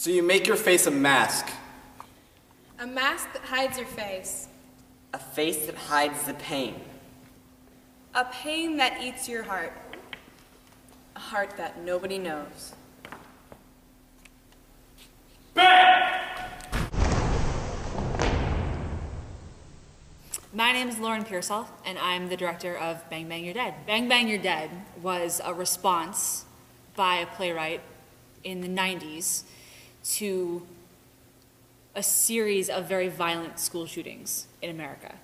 So you make your face a mask. A mask that hides your face. A face that hides the pain. A pain that eats your heart. A heart that nobody knows. My name is Lauren Pearsall, and I'm the director of Bang Bang You're Dead. Bang Bang You're Dead was a response by a playwright in the 90s to a series of very violent school shootings in America.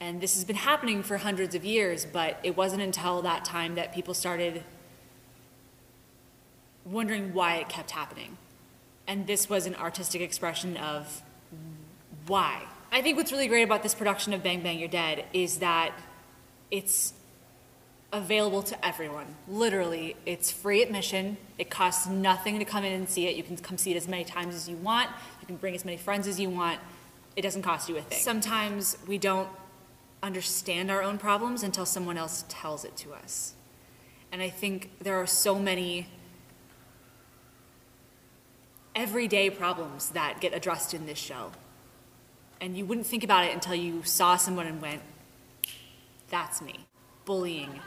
And this has been happening for hundreds of years, but it wasn't until that time that people started wondering why it kept happening. And this was an artistic expression of why. I think what's really great about this production of Bang Bang You're Dead is that it's available to everyone. Literally, it's free admission. It costs nothing to come in and see it. You can come see it as many times as you want. You can bring as many friends as you want. It doesn't cost you a thing. Sometimes we don't understand our own problems until someone else tells it to us. And I think there are so many everyday problems that get addressed in this show. And you wouldn't think about it until you saw someone and went, that's me. Bullying,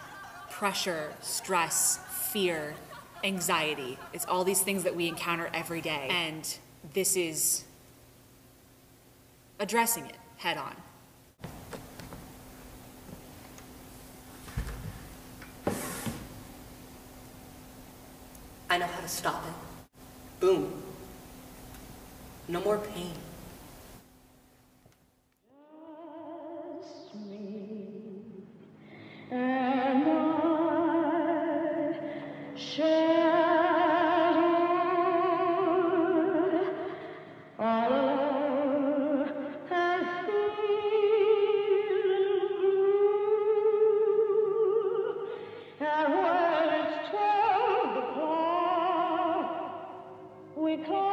pressure, stress, fear, anxiety. It's all these things that we encounter every day. And this is addressing it head on. I know how to stop it. Boom. No more pain. with her.